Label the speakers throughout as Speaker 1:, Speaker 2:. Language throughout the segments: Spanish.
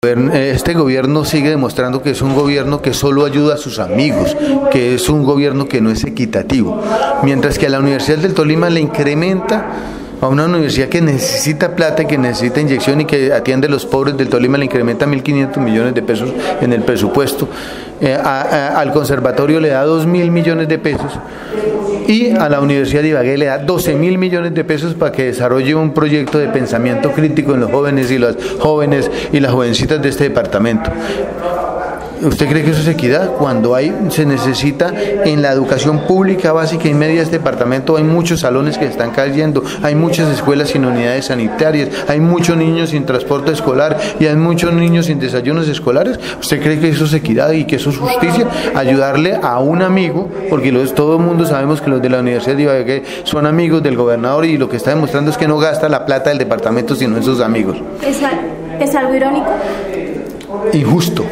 Speaker 1: Este gobierno sigue demostrando que es un gobierno que solo ayuda a sus amigos, que es un gobierno que no es equitativo, mientras que a la Universidad del Tolima le incrementa a una universidad que necesita plata, que necesita inyección y que atiende a los pobres del Tolima, le incrementa 1.500 millones de pesos en el presupuesto. Eh, al conservatorio le da 2.000 millones de pesos y a la Universidad de Ibagué le da 12 mil millones de pesos para que desarrolle un proyecto de pensamiento crítico en los jóvenes y las jóvenes y las jovencitas de este departamento. ¿Usted cree que eso es equidad? Cuando hay, se necesita en la educación pública básica y media de este departamento, hay muchos salones que están cayendo, hay muchas escuelas sin unidades sanitarias, hay muchos niños sin transporte escolar y hay muchos niños sin desayunos escolares. ¿Usted cree que eso es equidad y que eso es justicia? Ayudarle a un amigo, porque todo el mundo sabemos que los de la Universidad de Ibagué son amigos del gobernador y lo que está demostrando es que no gasta la plata del departamento sino en sus amigos.
Speaker 2: ¿Es, es algo irónico?
Speaker 1: Injusto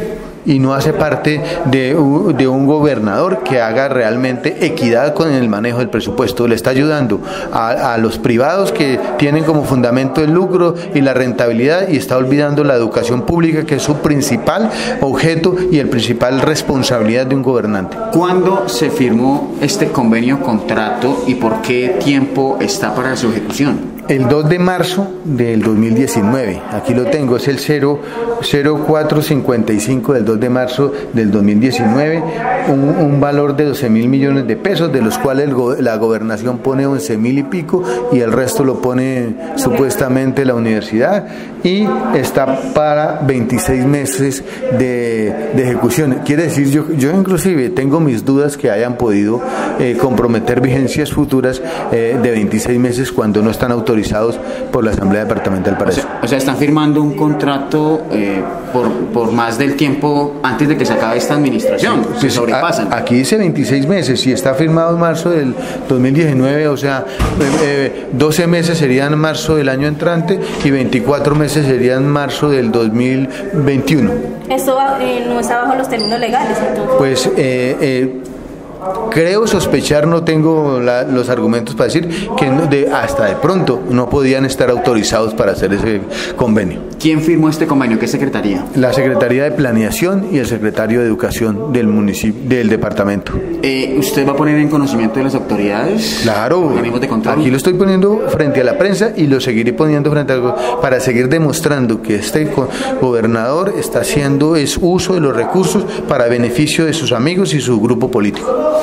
Speaker 1: y no hace parte de, un gobernador que haga realmente equidad con el manejo del presupuesto. Le está ayudando a, a, los privados que tienen como fundamento el lucro y la rentabilidad y está olvidando la educación pública que es su principal objeto y el principal responsabilidad de un gobernante.
Speaker 3: ¿Cuándo se firmó este convenio contrato y por qué tiempo está para su ejecución?
Speaker 1: el 2 de marzo del 2019. Aquí lo tengo, es el 0455 del 2 de marzo del 2019, un, valor de 12 mil millones de pesos, de los cuales la gobernación pone 11 mil y pico y el resto lo pone supuestamente la universidad y está para 26 meses de, ejecución. Quiere decir, yo, yo inclusive tengo mis dudas que hayan podido eh, comprometer vigencias futuras eh, de 26 meses cuando no están autorizados por la Asamblea Departamental para
Speaker 3: o
Speaker 1: eso.
Speaker 3: O sea, están firmando un contrato eh, por, por, más del tiempo antes de que se acabe esta administración. se pues, sobrepasan.
Speaker 1: aquí dice 26 meses y está firmado en marzo del 2019, o sea, 12 eh, eh, meses serían marzo del año entrante y 24 meses serían marzo del 2021.
Speaker 2: ¿Esto no está bajo los términos legales entonces?
Speaker 1: Pues Creo sospechar, no tengo los argumentos para decir que de, hasta de pronto no podían estar autorizados para hacer ese convenio.
Speaker 3: ¿Quién firmó este convenio? ¿Qué secretaría?
Speaker 1: La Secretaría de Planeación y el Secretario de Educación del municipio, del departamento.
Speaker 3: Eh, ¿Usted va a poner en conocimiento de las autoridades?
Speaker 1: Claro.
Speaker 3: De
Speaker 1: aquí lo estoy poniendo frente a la prensa y lo seguiré poniendo frente a para seguir demostrando que este gobernador está haciendo es uso de los recursos para beneficio de sus amigos y su grupo político.